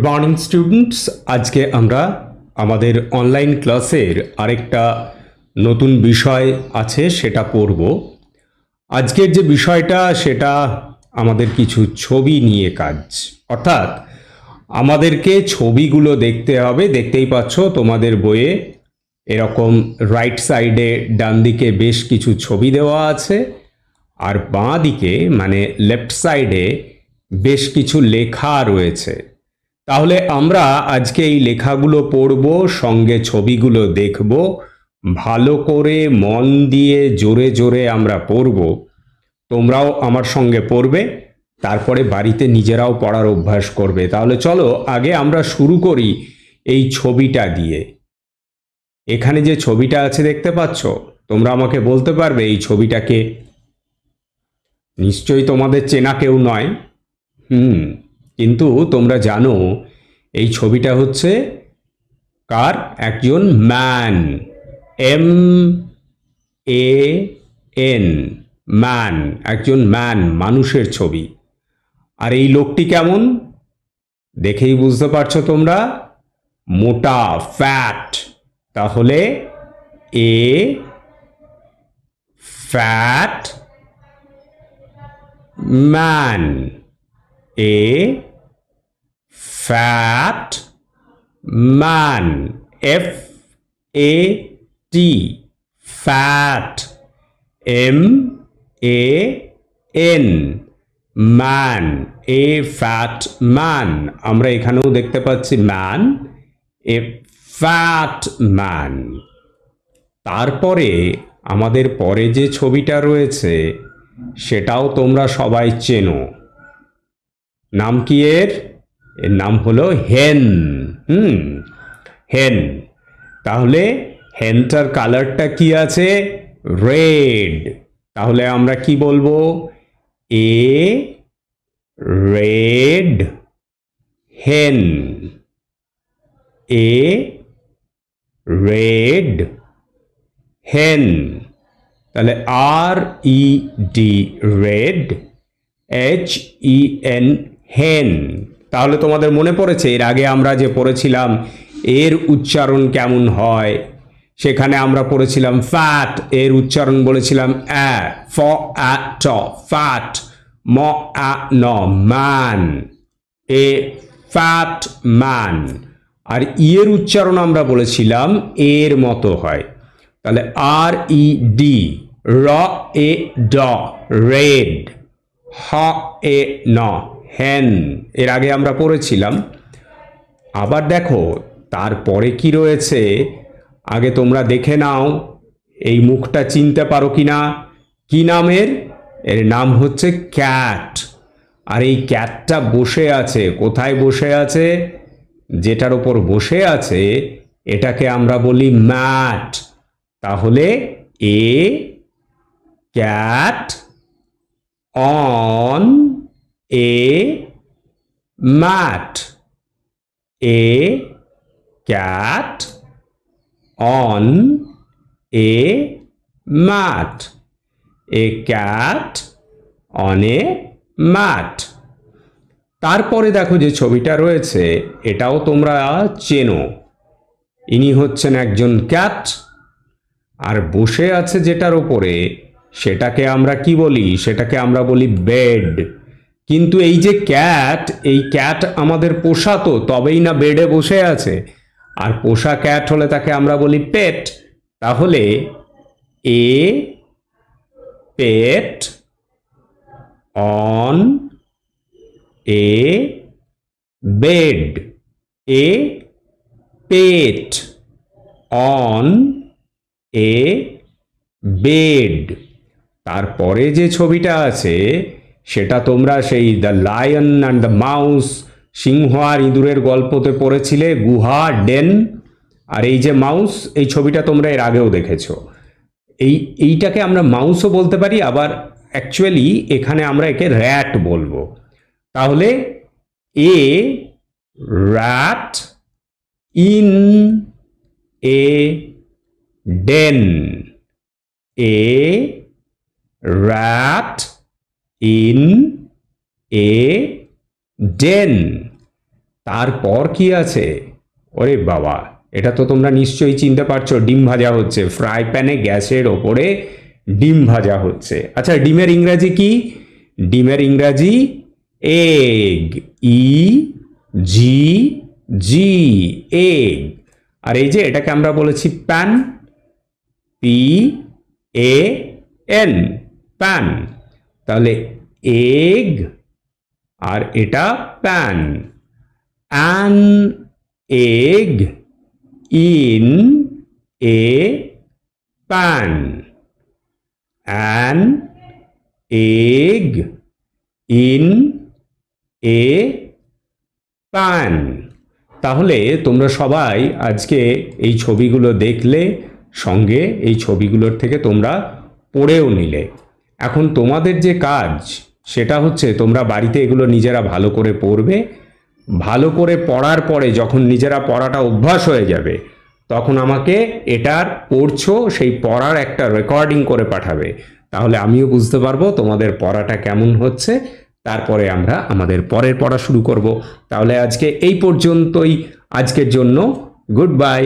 Good morning students আজকে আমরা আমাদের অনলাইন ক্লাসের আরেকটা নতুন বিষয় আছে, সেটা পড়ব। আজকের যে বিষয়টা, সেটা আমাদের কিছু ছবি নিয়ে কাজ। অর্থাৎ, আমাদেরকে ছবিগুলো দেখতে হবে। দেখতেই পাচ্ছ, তোমাদের বইয়ে এরকম রাইট সাইডে ডান দিকে বেশ কিছু ছবি দেওয়া আছে, আর বাঁ দিকে মানে লেফট সাইডে বেশ কিছু লেখা রয়েছে। তাহলে আমরা আজকে এই লেখাগুলো পড়ব, সঙ্গে ছবিগুলো দেখব। ভালো করে মন দিয়ে জোরে জোরে আমরা পড়ব। তোমরাও আমার সঙ্গে পড়বে, তারপরে বাড়িতে নিজেরাও পড়ার অভ্যাস করবে। তাহলে চলো, আগে আমরা শুরু করি এই ছবিটা দিয়ে। এখানে যে ছবিটা আছে দেখতে পাচ্ছ? তোমরা আমাকে বলতে পারবে এই ছবিটাকে। নিশ্চয়ই তোমাদের চেনা কেউ নয়। হুম। কিন্তু তোমরা জানো, এই ছবিটা হচ্ছে কার? একজন man. M A N. Man, একজন ম্যান, মানুষের ছবি। আর এই লোকটি কেমন? দেখেই বুঝতে পারছ তোমরা? মোটা ফ্যাট তাহলে a fat man. A fat man F A T fat M A N man a fat man আমরা এখানেও দেখতে পাচ্ছি ম্যান এ ফ্যাট ম্যান তারপরে আমাদের পরে যে ছবিটা রয়েছে, সেটাও তোমরা সবাই চেনো। নাম কি এর? এর নাম হলো হেন। হুম, হেন। তাহলে হেনটার কালারটা কি আছে? রেড। তাহলে আমরা কি বলব? এ রেড হেন। A red hen. তাহলে R E D red, H E N hen. তাহলে তোমাদের মনে পড়েছে, এর আগে আমরা যে পড়েছিলাম, এর উচ্চারণ কেমন হয়? সেখানে আমরা পড়েছিলাম ফ্যাট এর উচ্চারণ বলেছিলাম অ্যা ফ ট ফ্যাট ম আ ন ম্যান এ ফ্যাট ম্যান আর ইয়ের উচ্চারণ আমরা বলেছিলাম, এর মতো হয়। তাহলে আর ই ডি র এ ড রেড হ এ ন হেন এর আগে আমরা পড়েছিলাম। আবার দেখো, তারপরে কি রয়েছে? আগে তোমরা দেখে নাও, এই মুখটা চিনতে পারো কি না? কি নামের এর নাম হচ্ছে ক্যাট। আর এই ক্যাটটা বসে আছে, কোথায় বসে আছে? যেটার ওপর বসে আছে, এটাকে আমরা বলি ম্যাট। তাহলে a cat on a mat a cat on a mat a cat on a mat তারপরে দেখো যে ছবিটা রয়েছে, এটাও তোমরা চেনো। ইনি হচ্ছেন একজন ক্যাট। আর বসে আছে যেটার ওপরে, সেটাকে আমরা কি বলি? সেটাকে আমরা বলি বেড। কিন্তু এই যে ক্যাট, এই ক্যাট আমাদের পোষা তো, তবেই না বেডে বসে আছে। আর পোষা ক্যাট হলে তাকে আমরা বলি পেট। তাহলে a pet on a bed. A pet on a bed. তারপরে যে ছবিটা আছে সেটা তোমরা সেই the lion and the mouse সিংহ আর ইঁদুরের গল্পতে পড়েছিলে, গুহা, ডেন। আর এই যে মাউস, এই ছবিটা তোমরা এর আগেও দেখেছ। এই, এইটাকে আমরা মাউসও বলতে পারি, আবার অ্যাকচুয়ালি এখানে আমরা একে র্যাট বলব। তাহলে a rat in a den. A rat in a den তারপর কি আছে? ওরে বাবা, এটা তো তোমরা নিশ্চয়ই চিনতে পারছ, ডিম ভাজা হচ্ছে। ফ্রাই প্যানে গ্যাসের ওপরে ডিম ভাজা হচ্ছে। আচ্ছা ডিমের ইংরাজি কি? ডিমের ইংরাজি এগ, ই, জি জি, এগ। আর এই যে এটাকে আমরা বলেছি pan, P, A, N, pan. তাহলে এগ আর এটা pan an egg in a pan an egg in a pan তাহলে তোমরা সবাই আজকে এই ছবিগুলো দেখলে, সঙ্গে এই ছবিগুলোর থেকে তোমরা পড়েও নিলে। এখন তোমাদের যে কাজ, সেটা হচ্ছে তোমরা বাড়িতে এগুলো নিজেরা ভালো করে পড়বে। ভালো করে পড়ার পরে যখন নিজেরা পড়াটা অভ্যাস হয়ে যাবে, তখন আমাকে এটার পড়ছো, সেই পড়ার একটা রেকর্ডিং করে পাঠাবে। তাহলে আমিও বুঝতে পারব তোমাদের পড়াটা কেমন হচ্ছে। তারপরে আমরা আমাদের পরের পড়া শুরু করব। তাহলে আজকে এই পর্যন্তই। আজকের জন্য গুড বাই।